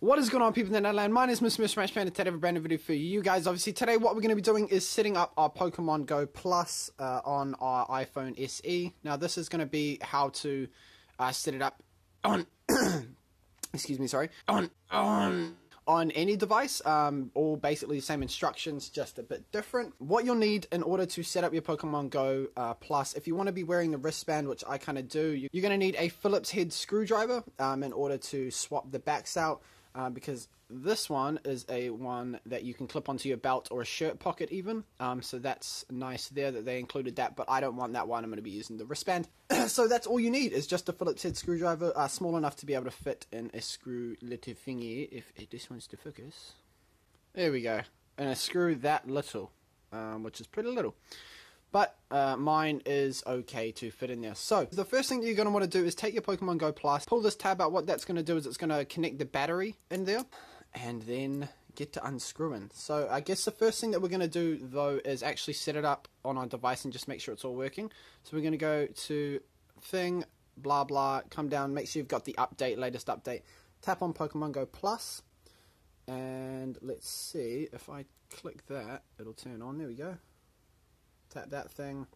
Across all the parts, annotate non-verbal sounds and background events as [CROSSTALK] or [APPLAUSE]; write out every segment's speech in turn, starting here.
What is going on people in the Netherlands? My name is Mr. Smash Man and today I have a brand new video for you guys. Obviously today what we're going to be doing is setting up our Pokemon Go Plus uh, on our iPhone SE. Now this is going to be how to uh, set it up on, [COUGHS] excuse me, sorry, on, on, on any device. Um, all basically the same instructions, just a bit different. What you'll need in order to set up your Pokemon Go uh, Plus, if you want to be wearing the wristband, which I kind of do, you're going to need a Phillips head screwdriver um, in order to swap the backs out uh, because this one is a one that you can clip onto your belt or a shirt pocket even. Um, so that's nice there that they included that, but I don't want that one. I'm going to be using the wristband. [CLEARS THROAT] so that's all you need is just a Phillips head screwdriver, uh, small enough to be able to fit in a screw little thingy if it just wants to focus. There we go. And a screw that little, um, which is pretty little but uh, mine is okay to fit in there. So the first thing that you're going to want to do is take your Pokemon Go Plus, pull this tab out. What that's going to do is it's going to connect the battery in there, and then get to unscrewing. So I guess the first thing that we're going to do though is actually set it up on our device and just make sure it's all working. So we're going to go to thing, blah blah, come down, make sure you've got the update, latest update. Tap on Pokemon Go Plus, and let's see if I click that, it'll turn on. There we go tap that thing,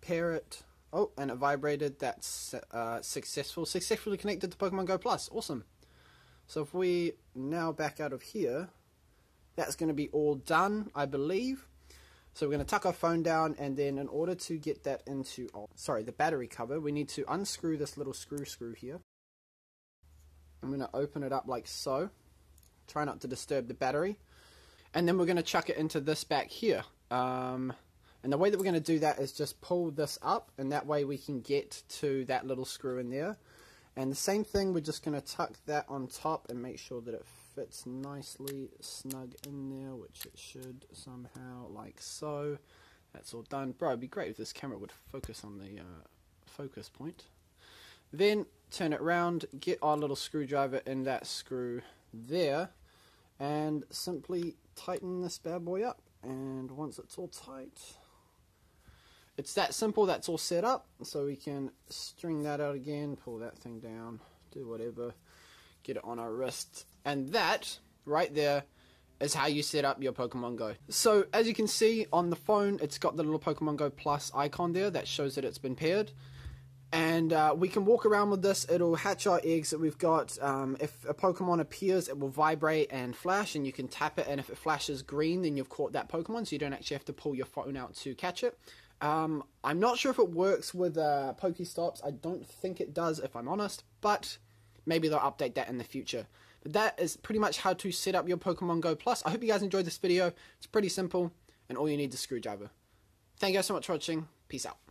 pair it. Oh, and it vibrated. That's uh, successful. Successfully connected to Pokemon Go Plus. Awesome. So if we now back out of here, that's going to be all done, I believe. So we're going to tuck our phone down, and then in order to get that into, oh, sorry, the battery cover, we need to unscrew this little screw screw here. I'm going to open it up like so. Try not to disturb the battery. And then we're going to chuck it into this back here. Um, and the way that we're going to do that is just pull this up, and that way we can get to that little screw in there. And the same thing, we're just going to tuck that on top and make sure that it fits nicely snug in there, which it should somehow, like so. That's all done. Bro, it'd be great if this camera would focus on the uh, focus point. Then turn it around, get our little screwdriver in that screw there, and simply tighten this bad boy up. And once it's all tight, it's that simple. That's all set up. So we can string that out again, pull that thing down, do whatever, get it on our wrist. And that, right there, is how you set up your Pokemon Go. So as you can see on the phone, it's got the little Pokemon Go Plus icon there that shows that it's been paired. And uh, we can walk around with this. It'll hatch our eggs that we've got. Um, if a Pokemon appears, it will vibrate and flash, and you can tap it. And if it flashes green, then you've caught that Pokemon, so you don't actually have to pull your phone out to catch it. Um, I'm not sure if it works with uh, Pokestops. I don't think it does, if I'm honest, but maybe they'll update that in the future. But that is pretty much how to set up your Pokemon Go Plus. I hope you guys enjoyed this video. It's pretty simple, and all you need is a screwdriver. Thank you guys so much for watching. Peace out.